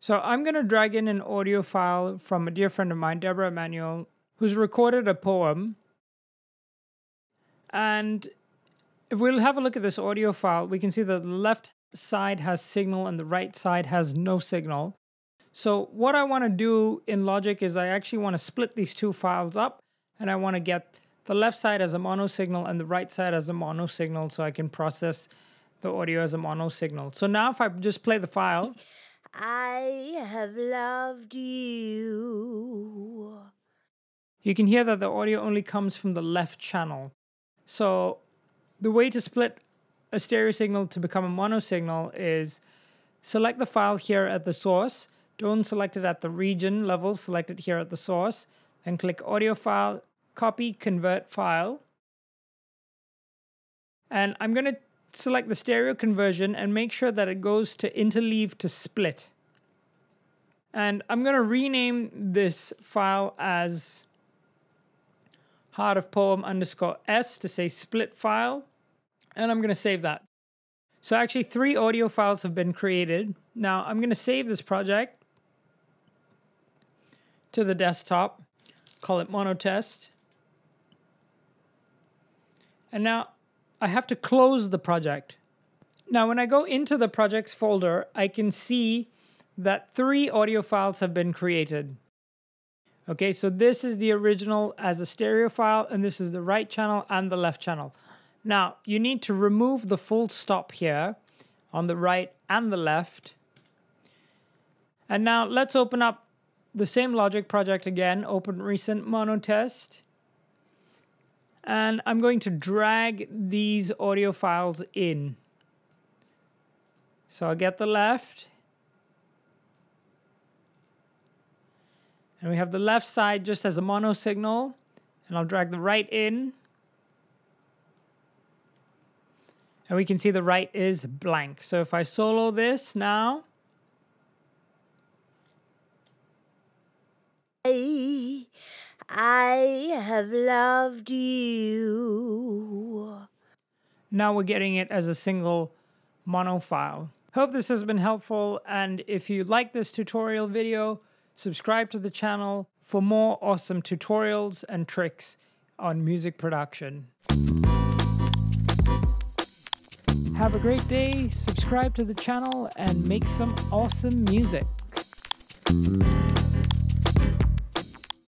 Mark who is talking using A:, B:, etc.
A: So I'm going to drag in an audio file from a dear friend of mine, Deborah Emanuel, who's recorded a poem. And if we'll have a look at this audio file, we can see that the left side has signal and the right side has no signal. So what I want to do in Logic is I actually want to split these two files up and I want to get the left side as a mono signal and the right side as a mono signal so I can process the audio as a mono signal. So now if I just play the file.
B: I have loved you.
A: You can hear that the audio only comes from the left channel. So the way to split a stereo signal to become a mono signal is select the file here at the source. Don't select it at the region level, select it here at the source. Then click audio file, copy, convert file. And I'm going to select the stereo conversion and make sure that it goes to interleave to split. And I'm going to rename this file as heart of poem underscore s to say split file. And I'm going to save that. So actually three audio files have been created. Now I'm going to save this project to the desktop, call it monotest. And now I have to close the project. Now, when I go into the projects folder, I can see that three audio files have been created. Okay, so this is the original as a stereo file, and this is the right channel and the left channel. Now, you need to remove the full stop here on the right and the left. And now let's open up the same logic project again, open recent mono test. And I'm going to drag these audio files in. So I'll get the left. And we have the left side just as a mono signal. And I'll drag the right in. And we can see the right is blank. So if I solo this now.
B: I, I have loved you.
A: Now we're getting it as a single mono file. Hope this has been helpful and if you like this tutorial video, subscribe to the channel for more awesome tutorials and tricks on music production. Have a great day, subscribe to the channel, and make some awesome music.